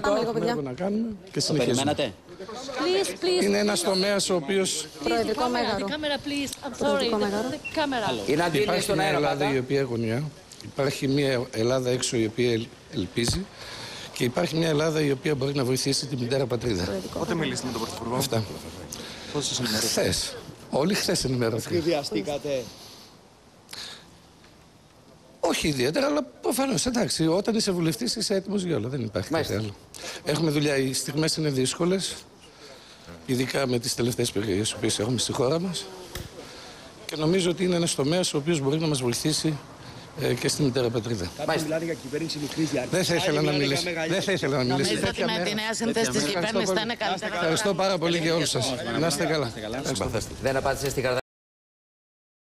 Πάμε λίγο, Έχουμε παιδιά. έργο να κάνουμε και Το συνεχίζουμε. περιμένατε; Please, please. Είναι ένας τομέας ο οποίος Προεδρικό μέγαρο. The camera, please. I'm sorry. Προεδρικό The, μέγαρο. the camera. Η Ναντίνη υπάρχει στον μια αέρα Ελλάδα πάντα. η οποία γωνιά, υπάρχει μια Ελλάδα έξω η οποία ελ- ελπίζει και υπάρχει μια Ελλάδα η οποία μπορεί να βοηθήσει τη μητέρα πατρίδα. Πότε μιλήσατε με τον Πρωθυπουργό; Αυτά. Πώς σας ενημερώσατε. Χθες. Όλοι χθες ενημερώθηκαν. Βιαστήκατε. Όχι ιδιαίτερα, αλλά προφανώ εντάξει. Όταν είσαι βουλευτή, είσαι έτοιμο για όλα. Δεν υπάρχει κάτι Μάλιστα. άλλο. Έχουμε δουλειά. Οι στιγμέ είναι δύσκολε. Ειδικά με τι τελευταίε περιοχέ που έχουμε στη χώρα μα. Και νομίζω ότι είναι ένα τομέα ο οποίο μπορεί να μα βοηθήσει ε, και στη μητέρα πατρίδα. Κάποιοι μιλάνε για κυβέρνηση μικρή διάρκεια. Δεν θα ήθελα να μιλήσω. Δεν θα ήθελα να μιλήσω. Νομίζετε ότι Τέτοια με τη μέρα. νέα σύνθεση τη Ευχαριστώ κυβέρνηση θα πολύ. είναι καλύτερα. Ευχαριστώ πάρα πολύ για όλου σα. Να είστε καλά. Δεν απάντησε στην καρδιά.